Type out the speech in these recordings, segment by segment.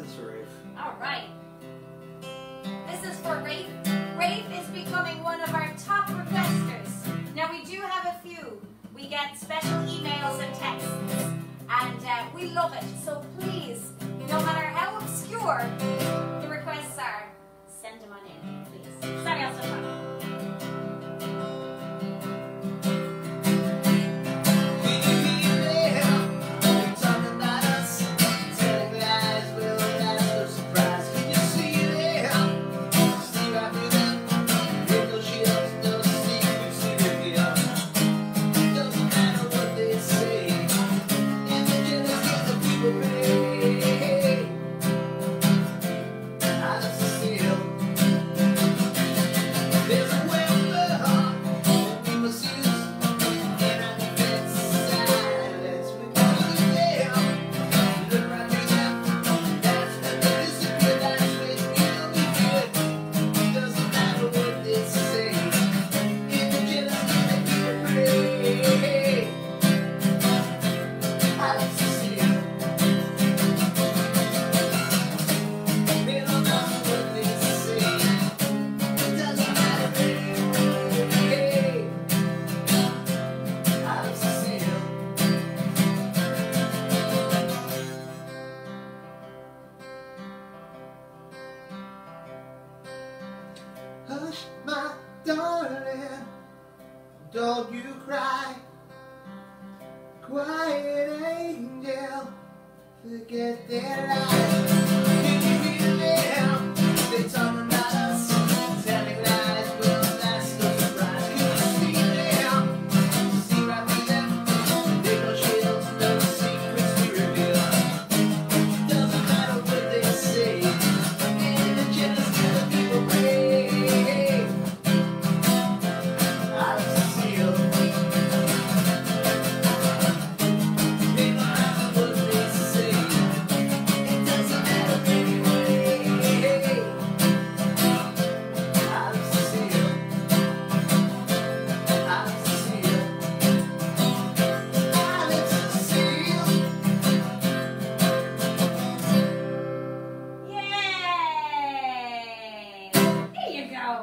this is Rafe. All right. This is for Rafe. Rafe is becoming one of our top requesters. Now we do have a few. We get special emails and texts, and uh, we love it. So please, my darling, don't you cry. Quiet angel, forget their lies.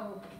Oh.